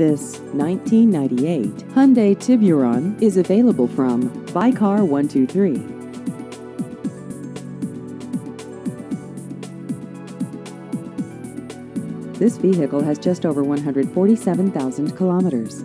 This 1998 Hyundai Tiburon is available from BuyCar 123. This vehicle has just over 147,000 kilometers.